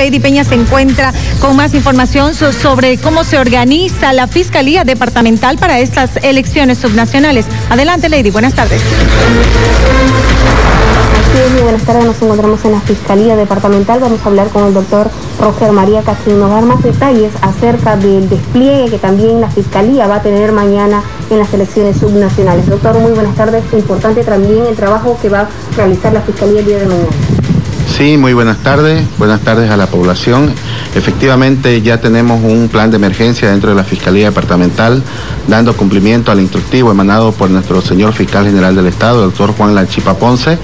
Lady Peña se encuentra con más información sobre cómo se organiza la Fiscalía Departamental para estas elecciones subnacionales. Adelante, Lady. Buenas tardes. muy buenas tardes. Nos encontramos en la Fiscalía Departamental. Vamos a hablar con el doctor Roger María Castillo. Nos dar más detalles acerca del despliegue que también la Fiscalía va a tener mañana en las elecciones subnacionales. Doctor, muy buenas tardes. Importante también el trabajo que va a realizar la Fiscalía el día de mañana. Sí, muy buenas tardes. Buenas tardes a la población. Efectivamente, ya tenemos un plan de emergencia dentro de la Fiscalía Departamental, dando cumplimiento al instructivo emanado por nuestro señor fiscal general del Estado, el doctor Juan Lanchipa Ponce.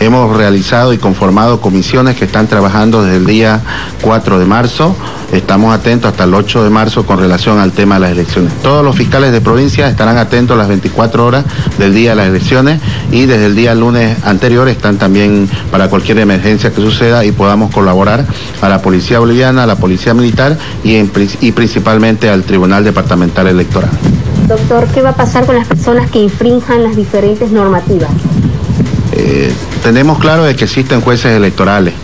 Hemos realizado y conformado comisiones que están trabajando desde el día 4 de marzo Estamos atentos hasta el 8 de marzo con relación al tema de las elecciones. Todos los fiscales de provincia estarán atentos las 24 horas del día de las elecciones y desde el día lunes anterior están también para cualquier emergencia que suceda y podamos colaborar a la Policía Boliviana, a la Policía Militar y, principalmente al Tribunal Departamental Electoral. Doctor, ¿qué va a pasar con las personas que infrinjan las diferentes normativas? Eh, tenemos claro de que existen jueces electorales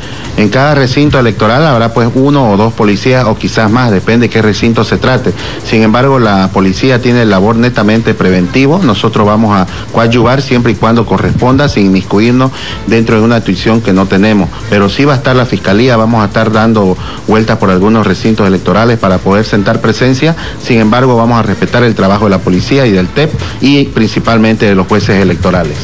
en cada recinto electoral habrá pues uno o dos policías o quizás más, depende de qué recinto se trate. Sin embargo, la policía tiene labor netamente preventivo. Nosotros vamos a coadyuvar siempre y cuando corresponda, sin inmiscuirnos dentro de una tuición que no tenemos. Pero sí va a estar la fiscalía, vamos a estar dando vueltas por algunos recintos electorales para poder sentar presencia. Sin embargo, vamos a respetar el trabajo de la policía y del TEP y principalmente de los jueces electorales.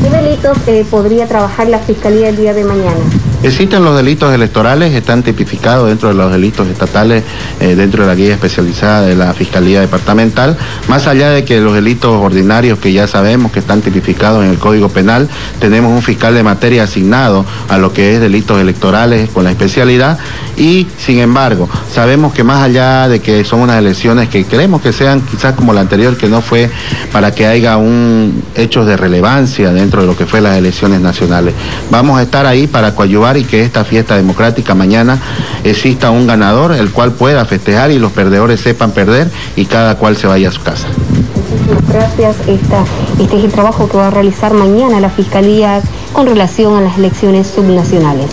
¿Qué delitos eh, podría trabajar la fiscalía el día de mañana? Existen los delitos electorales, están tipificados dentro de los delitos estatales, eh, dentro de la guía especializada de la Fiscalía Departamental, más allá de que los delitos ordinarios que ya sabemos que están tipificados en el Código Penal, tenemos un fiscal de materia asignado a lo que es delitos electorales con la especialidad. Y, sin embargo, sabemos que más allá de que son unas elecciones que queremos que sean quizás como la anterior, que no fue para que haya un hechos de relevancia dentro de lo que fue las elecciones nacionales, vamos a estar ahí para coadyuvar y que esta fiesta democrática mañana exista un ganador, el cual pueda festejar y los perdedores sepan perder y cada cual se vaya a su casa. Muchísimas gracias. este es el trabajo que va a realizar mañana la Fiscalía con relación a las elecciones subnacionales.